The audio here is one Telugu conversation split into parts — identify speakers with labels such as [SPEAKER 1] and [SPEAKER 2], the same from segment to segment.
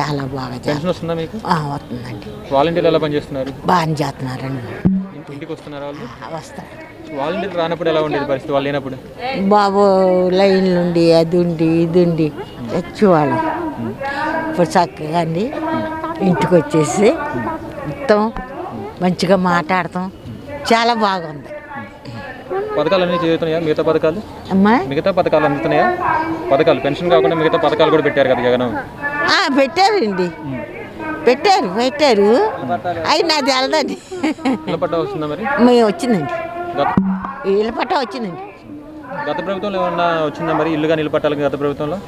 [SPEAKER 1] చాలా బాగా
[SPEAKER 2] పెన్షన్ వస్తుందా మీకు?
[SPEAKER 1] వస్తుందండి.
[SPEAKER 2] వాలంటీర్లు ఎలా పనిచేస్తున్నారు?
[SPEAKER 1] బాగా చేస్తున్నారండి.
[SPEAKER 2] ఇంటి- ఇంటికి వస్తున్నారు వాళ్ళు?
[SPEAKER 1] వస్తారు.
[SPEAKER 2] వాలంటీర్ రానప్పుడు ఎలా ఉండేది పరిస్థితి వాళ్ళు లేనప్పుడు?
[SPEAKER 1] బాబు లైన్ నుండి అది ఉండి ఇది ఉండి తెచ్చేవాళ్ళం. ఇప్పుడు చక్కగా అండి ఇంటికి వచ్చేసి మొత్తం మంచిగా మాట్లాడతాం. చాలా బాగుంది.
[SPEAKER 2] పథకాలు అన్నీ చేరుతున్నాయా మిగతా పథకాలు? మిగతా పథకాలు అందుతున్నాయా? పథకాలు పెన్షన్ కాకుండా మిగతా పథకాలు కూడా పెట్టారు కదా జగన్.
[SPEAKER 1] పెట్టారండి. పెట్టారు పెట్టారు. అవి నాది వెళ్ళదండి మేము వచ్చిందండి. వీళ్ళ పట్ట వచ్చిందండి.
[SPEAKER 2] గత ప్రభుత్వంలో ఏమన్నా వచ్చిందా మరి? ఇల్లుగా నిలబట్టాలి గత ప్రభుత్వంలో?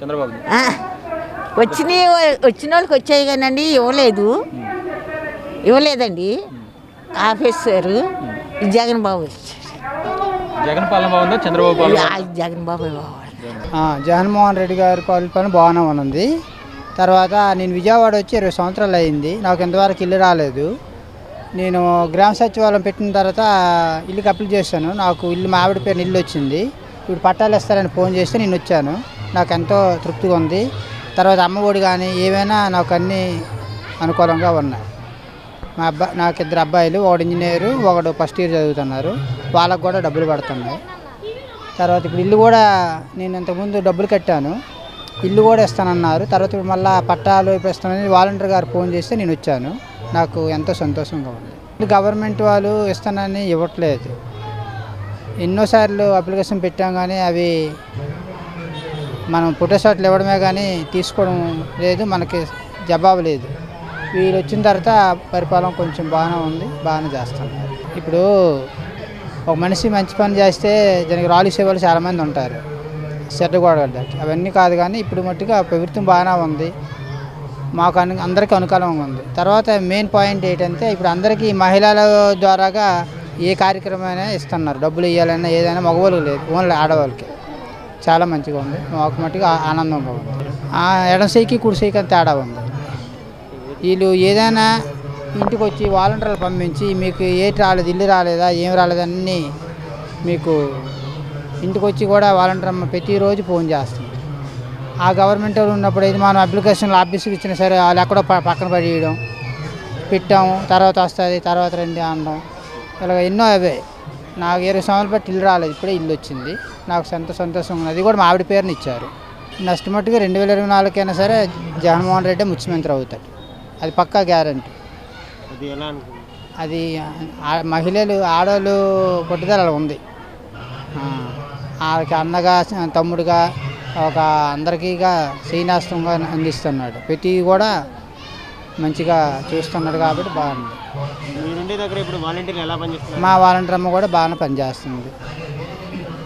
[SPEAKER 2] చంద్రబాబు.
[SPEAKER 1] ఆ, వచ్చినాయి వచ్చిన వాళ్ళకి వచ్చాయి కానండి ఇవ్వలేదు. ఇవ్వలేదండి. ఆఫీసరు జగన్ బాబు
[SPEAKER 2] జగన్ పాలన బాగుందా? చంద్రబాబు
[SPEAKER 1] జగన్ బాబు
[SPEAKER 3] ఆ, జగన్మోహన్ రెడ్డి గారి పరిపాలన బాగానే ఉన్నది తర్వాత నేను విజయవాడ వచ్చి ఇరవై సంవత్సరాలు అయింది. నాకు ఇంతవరకు ఇల్లు రాలేదు. నేను గ్రామ సచివాలయం పెట్టిన తర్వాత ఇల్లుకి అప్లై చేశాను. నాకు ఇల్లు మావిడి పేరు ఇల్లు వచ్చింది. ఇప్పుడు పట్టాలు ఇస్తారని ఫోన్ చేస్తే నేను వచ్చాను. నాకు ఎంతో తృప్తిగా ఉంది. తర్వాత అమ్మఒడి కానీ ఏవైనా నాకు అన్నీ అనుకూలంగా ఉన్నాయి. మా అబ్బాయి నాకు ఇద్దరు అబ్బాయిలు ఒకడు ఇంజనీరు ఒకడు ఫస్ట్ ఇయర్ చదువుతున్నారు. వాళ్ళకు కూడా డబ్బులు పడుతున్నాయి. తర్వాత ఇప్పుడు ఇల్లు కూడా నేను ఇంతకుముందు డబ్బులు కట్టాను. ఇల్లు కూడా ఇస్తానన్నారు. తర్వాత ఇప్పుడు మళ్ళీ పట్టాలు ఇస్తానని వాలంటీర్ గారు ఫోన్ చేస్తే నేను వచ్చాను. నాకు ఎంతో సంతోషంగా ఉంది. గవర్నమెంట్ వాళ్ళు ఇస్తానని ఇవ్వట్లేదు. ఎన్నోసార్లు అప్లికేషన్ పెట్టాం కానీ అవి మనం ఫోటోషాట్లు ఇవ్వడమే కానీ తీసుకోవడం లేదు. మనకి జవాబు లేదు. వీళ్ళు వచ్చిన తర్వాత పరిపాలన కొంచెం బాగానే ఉంది. బాగానే చేస్తాం ఇప్పుడు ఒక మనిషి మంచి పని చేస్తే దానికి రాళ్ళు ఇచ్చేవాళ్ళు చాలామంది ఉంటారు. చెడ్డగొడగడ్డకి అవన్నీ కాదు కానీ ఇప్పుడు మట్టుగా ప్రభుత్వం బాగానే ఉంది. మాకు అను అందరికీ అనుకూలంగా ఉంది. తర్వాత మెయిన్ పాయింట్ ఏంటంటే ఇప్పుడు అందరికీ మహిళల ద్వారాగా ఏ కార్యక్రమమైనా ఇస్తున్నారు. డబ్బులు ఇవ్వాలన్నా ఏదైనా మగవాళ్ళు లేదు. ఓన్లీ ఆడవాళ్ళకి. చాలా మంచిగా ఉంది. మాకు మట్టుగా ఆనందంగా ఉంది. ఆ ఎడం సైకి కుడి సైకి తేడా ఉంది. వీళ్ళు ఏదైనా ఇంటికి వచ్చి వాలంటీర్లు పంపించి మీకు ఏటి రాలేదు ఇల్లు రాలేదా ఏం రాలేదన్నీ మీకు ఇంటికి వచ్చి కూడా వాలంటీర్ అమ్మ ప్రతిరోజు ఫోన్ చేస్తుంది. ఆ గవర్నమెంట్ ఉన్నప్పుడు అయితే మనం అప్లికేషన్లు ఆఫీస్కి ఇచ్చినా సరే వాళ్ళు ఎక్కడో పక్కన పడేయడం పెట్టాము తర్వాత వస్తుంది తర్వాత రండి అనడం ఇలాగ ఎన్నో అవే. నాకు ఇరవై సంవత్సరాలు బట్టి ఇల్లు రాలేదు ఇప్పుడే ఇల్లు వచ్చింది. నాకు సంత సంతోషం ఉంది. అది కూడా మా ఆవిడ పేరుని ఇచ్చారు. నెక్స్ట్ మట్టుగా రెండు వేల ఇరవై నాలుగుకైనా సరే జగన్మోహన్ రెడ్డి ముఖ్యమంత్రి అవుతాడు. అది పక్కా గ్యారంటీ. అది మహిళలు ఆడవాళ్ళు పట్టుదల ఉంది. ఆ, వాళ్ళకి అన్నగా తమ్ముడుగా ఒక అందరికీగా శ్రీనాస్తంగా అందిస్తున్నాడు. ప్రతి కూడా మంచిగా చూస్తున్నాడు కాబట్టి బాగుంది.
[SPEAKER 4] దగ్గర ఇప్పుడు ఎలా
[SPEAKER 3] మా వాలంటీర్ అమ్మ కూడా బాగానే పనిచేస్తుంది.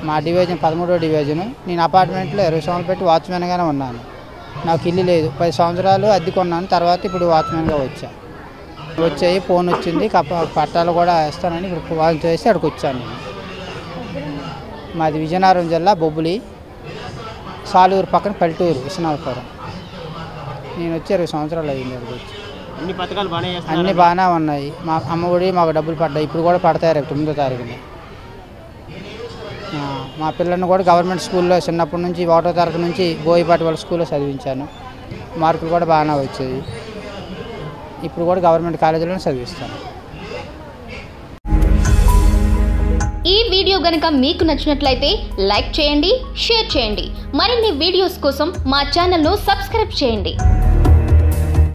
[SPEAKER 3] మా డివిజన్ పదమూడో డివిజన్. నేను అపార్ట్మెంట్లో ఇరవై సంవత్సరాలు పెట్టి వాచ్మెన్గానే ఉన్నాను. నాకు ఇల్లు లేదు. పది సంవత్సరాలు అద్దె కొన్నాను. తర్వాత ఇప్పుడు వాచ్మెన్గా వచ్చా. వచ్చాయి ఫోన్ వచ్చింది పట్టాలు కూడా ఇస్తానని ఇప్పుడు వాళ్ళు చేసి అక్కడికి వచ్చాను. మాది విజయనగరం జిల్లా బొబ్బులి సాలూరు పక్కన పల్లెటూరు విశ్వనాథపురం. నేను వచ్చి ఇరవై సంవత్సరాలు అయ్యింది అక్కడికి వచ్చి.
[SPEAKER 4] అన్ని పథకాలు బాగానే చేస్తున్నారు?
[SPEAKER 3] అన్నీ బాగానే ఉన్నాయి. మా అమ్మఒడి మాకు డబ్బులు పడ్డాయి. ఇప్పుడు కూడా పడతాయి రేపు తొమ్మిదో తారీఖుని. మా పిల్లల్ని కూడా గవర్నమెంట్ స్కూల్లో చిన్నప్పటి నుంచి ఒకటో తరగతి నుంచి బోయిపాటి వాళ్ళ స్కూల్లో చదివించాను. మార్కులు కూడా బాగానే వచ్చాయి. ఇప్పుడు కూడా గవర్నమెంట్ కాలేజీలోనే చదివిస్తాను.
[SPEAKER 5] ఈ వీడియో గనుక మీకు నచ్చినట్లయితే లైక్ చేయండి షేర్ చేయండి. మరిన్ని వీడియోస్ కోసం మా ఛానల్ను సబ్స్క్రైబ్ చేయండి.